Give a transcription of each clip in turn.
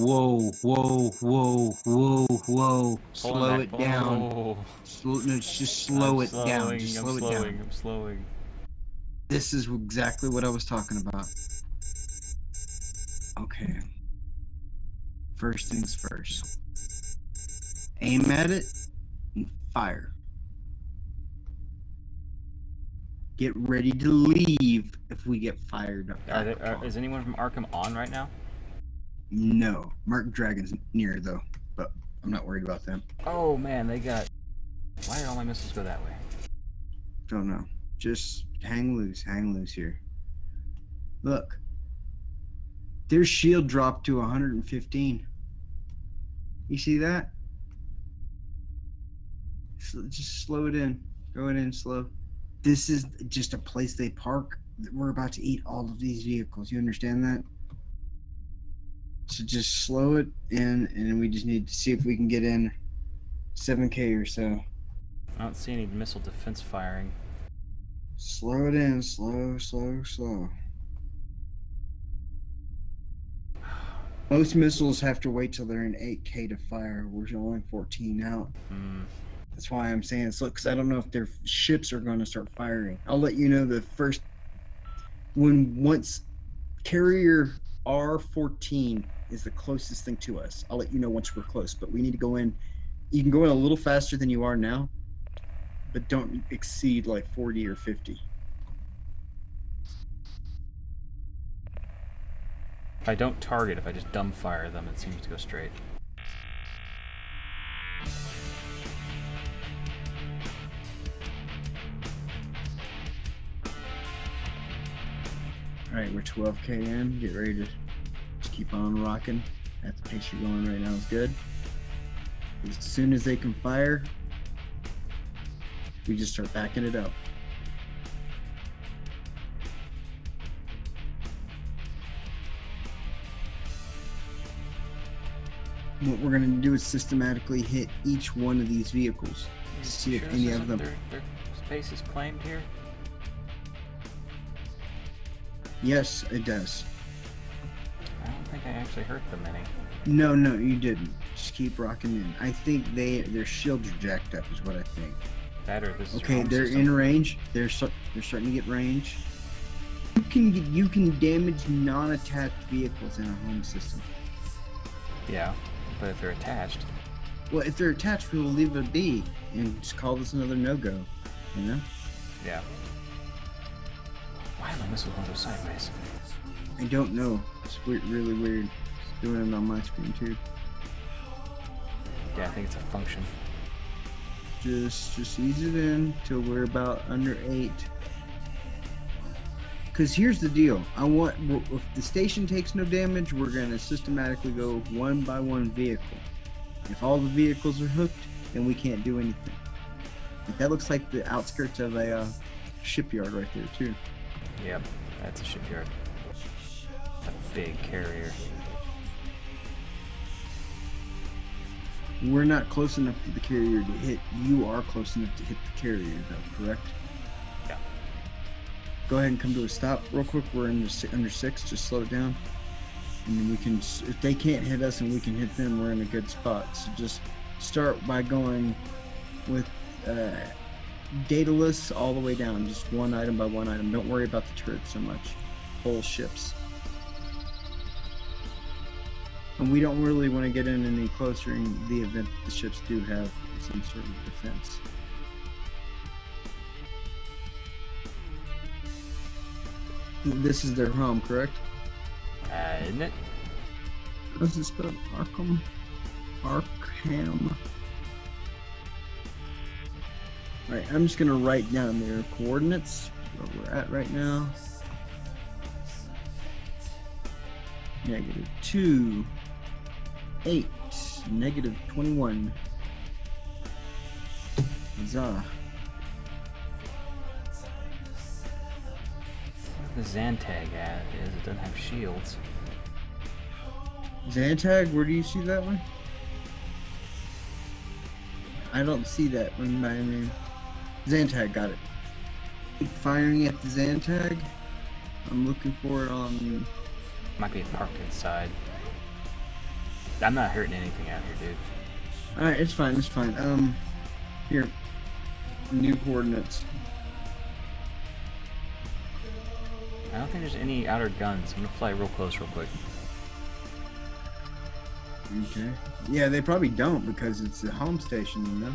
whoa, whoa, whoa, whoa, whoa. Slow it down. Oh, Slow, no, just slow I'm it down. slowing, Just I'm slow it slowing, down. I'm slowing. This is exactly what I was talking about. Okay. First things first. Aim at it and fire. Get ready to leave if we get fired up. Are there, are, is anyone from Arkham on right now? No. Mark Dragon's near though, but I'm not worried about them. Oh man, they got. Why did all my missiles go that way? Don't know. Just hang loose, hang loose here. Look. Their shield dropped to 115. You see that? So just slow it in. Go it in slow. This is just a place they park. We're about to eat all of these vehicles. You understand that? So just slow it in, and we just need to see if we can get in 7k or so. I don't see any missile defense firing. Slow it in, slow, slow, slow. Most missiles have to wait till they're in 8K to fire. We're only 14 out. Hmm. That's why I'm saying this. Look, 'cause I don't know if their ships are going to start firing. I'll let you know the first when once carrier R14 is the closest thing to us. I'll let you know once we're close. But we need to go in. You can go in a little faster than you are now, but don't exceed like 40 or 50. If I don't target, if I just dumb fire them, it seems to go straight. All right, we're 12k in. Get ready to keep on rocking. At the pace you're going right now is good. As soon as they can fire, we just start backing it up. What we're gonna do is systematically hit each one of these vehicles to see if any of them. Their, their space is claimed here. Yes, it does. I don't think I actually hurt them any. No, no, you didn't. Just keep rocking in. I think they their shields are jacked up, is what I think. That or this Okay, they're system. in range. They're they're starting to get range. You can get, you can damage non-attached vehicles in a home system. Yeah, but if they're attached, Well, if they're attached, we will leave it be and just call this another no-go. You know? yeah. Why are my missiles going so sideways? I don't know. It's weird, really weird. It's doing it on my screen too. Yeah, I think it's a function. Just just ease it in till we're about under eight. Cause here's the deal. I want if the station takes no damage, we're gonna systematically go one by one vehicle. If all the vehicles are hooked, then we can't do anything. Like, that looks like the outskirts of a uh, shipyard right there too. Yep, that's a shipyard. Big carrier. We're not close enough to the carrier to hit. You are close enough to hit the carrier, though. Correct? Yeah. Go ahead and come to a stop real quick. We're under si- under six. Just slow it down, and then we can. If they can't hit us and we can hit them, we're in a good spot. So just start by going with uh, dataless all the way down, just one item by one item. Don't worry about the turret so much. Whole ships. And we don't really want to get in any closer in the event that the ships do have some sort of defense. This is their home, correct? Uh, isn't it? How's it spelled? Arkham? Arkham. Alright, I'm just gonna write down their coordinates, where we're at right now. Negative 2, 8, negative 21. Huzzah. The Zantag ad is it doesn't have shields. Zantag, where do you see that one? I don't see that one by name. Zantag, got it. Firing at the Zantag. I'm looking for it on. Might be parked inside. I'm not hurting anything out here, dude. All right, it's fine. It's fine. Um, here, new coordinates. I don't think there's any outer guns. I'm gonna fly real close, real quick. Okay. Yeah, they probably don't because it's a home station, you know.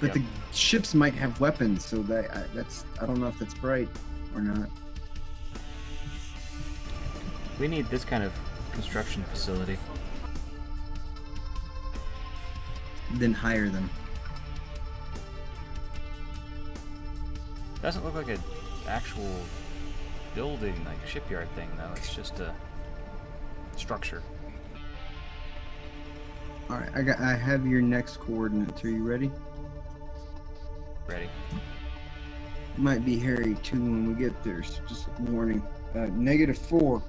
But Yep. the ships might have weapons, so that I, that's I don't know if that's bright or not. We need this kind of construction facility. Then hire them. Doesn't look like an actual building, like shipyard thing, though. It's just a structure. All right, I got I have your next coordinates. Are you ready? Ready? Might be hairy too when we get there. So just a warning. Uh, negative four.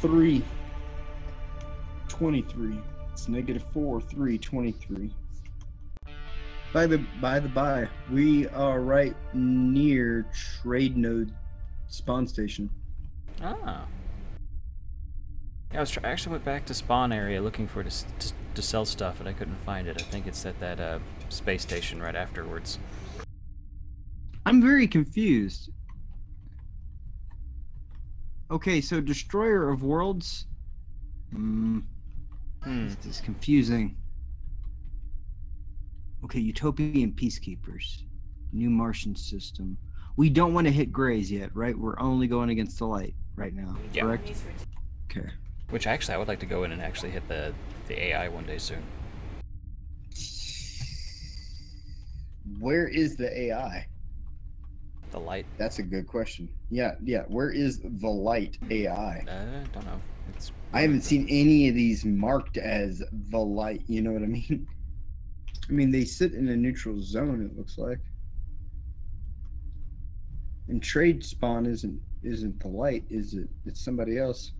Three. Twenty-three. It's negative four, three, twenty-three. By the by the by, we are right near trade node spawn station. Ah. Yeah, I was try- I actually went back to spawn area looking for to, to, to sell stuff, and I couldn't find it. I think it's at that uh, space station right afterwards. I'm very confused. Okay, so Destroyer of Worlds. Hmm. Hmm. This is confusing. Okay, Utopian Peacekeepers. New Martian system. We don't want to hit grays yet, right? We're only going against the light right now, Yeah. correct? Okay. Which actually, I would like to go in and actually hit the the AI one day soon. Where is the AI? The light. That's a good question. Yeah, yeah. Where is the light AI? Uh, don't know. It's. I haven't seen any of these marked as the light. You know what I mean? I mean, they sit in a neutral zone. It looks like. And trade spawn isn't isn't the light, is it? It's somebody else.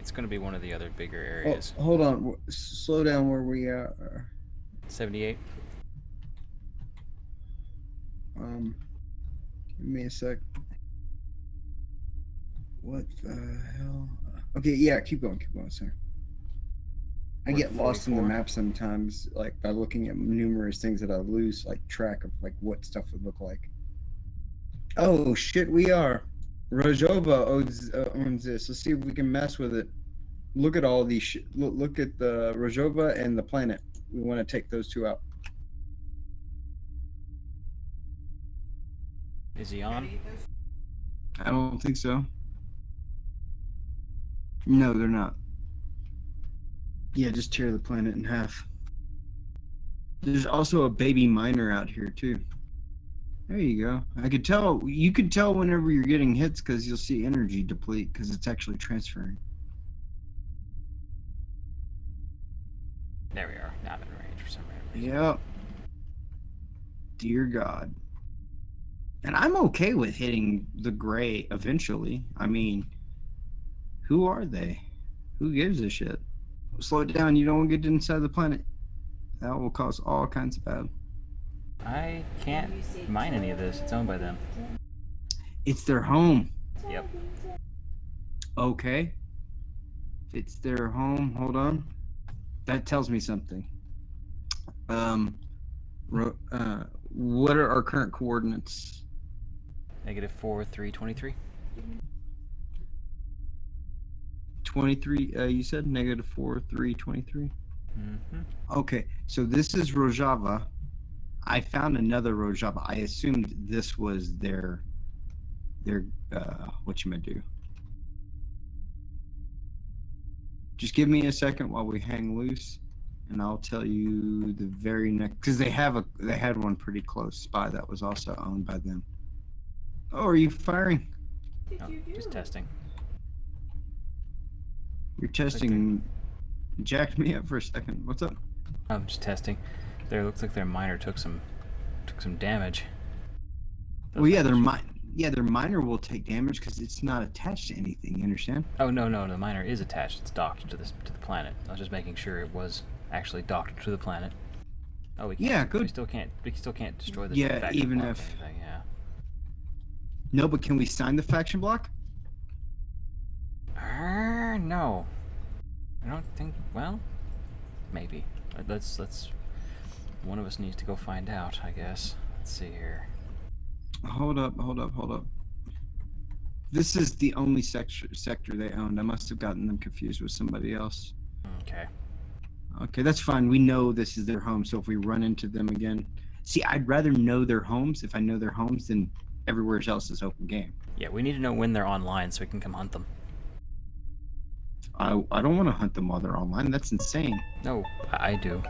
It's going to be one of the other bigger Oh, areas. hold on, slow down where we are. 78. Um, give me a sec. What the hell? Okay, yeah, keep going, keep going, sir. I get lost in the map sometimes, like by looking at numerous things that I lose like track of, like what stuff would look like. Oh shit, we are. Rojova owns, uh, owns this. Let's see if we can mess with it. Look at all these. Sh- look, look at the Rojova and the planet. We want to take those two out. Is he on? I don't think so. No, they're not. Yeah, just tear the planet in half. There's also a baby miner out here too. There you go. I could tell. You could tell whenever you're getting hits because you'll see energy deplete because it's actually transferring. There we are. Not in range for some reason. Yep. Dear God. And I'm okay with hitting the gray eventually. I mean, who are they? Who gives a shit? Slow it down. You don't want to get inside the planet. That will cause all kinds of bad. I can't mine any of this. It's owned by them. It's their home. Yep. Okay. It's their home, hold on. That tells me something. Um, uh, what are our current coordinates? Negative 4, 3, 23. 23 uh, you said negative 4 3 23 Mm-hmm. okay so this is rojava. I found another rojava. I assumed this was their their uh what you might do? Just give me a second while we hang loose and i'll tell you the very next because they have a they had one pretty close by that was also owned by them oh are you firing Oh, just testing. you're testing jacked me up for a second what's up oh, I'm just testing. There looks like their miner took some took some damage. Well, yeah, their Doesn't- mi- yeah, their miner will take damage because it's not attached to anything. You understand? Oh no no the miner is attached. It's docked to this to the planet. I was just making sure it was actually docked to the planet. Oh we can't, Yeah, We still can't we still can't destroy the Yeah, even if- anything, yeah. No, but can we sign the faction block? Uh, no. I don't think. Well, maybe. Let's let's. One of us needs to go find out. I guess. Let's see here. Hold up, hold up, hold up. This is the only sector sector they owned. I must have gotten them confused with somebody else. Okay. Okay, that's fine. We know this is their home, so if we run into them again, see, I'd rather know their homes if I know their homes than everywhere else is open game. Yeah, we need to know when they're online so we can come hunt them. I I don't want to hunt them while they're online. That's insane. No, I, I do.